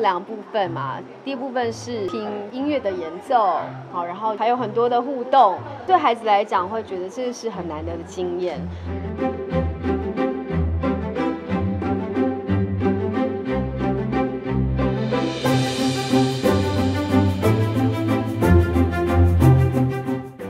两部分嘛，第一部分是听音乐的演奏，好，然后还有很多的互动，对孩子来讲会觉得这是很难得的经验。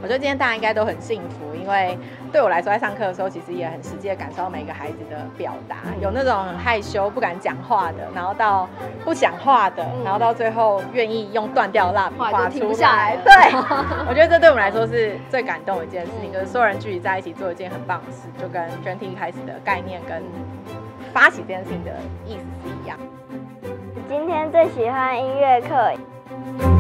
我觉得今天大家应该都很幸福，为对我来说，在上课的时候，其实也很实际的感受到每个孩子的表达，有那种很害羞不敢讲话的，然后到不讲话的，然后到最后愿意用断掉蜡笔画出来。对，我觉得这对我们来说是最感动的一件事情，就是所有人聚集在一起做一件很棒的事，就跟全体开始的概念跟发起这件事情的意思是一样。今天最喜欢音乐课。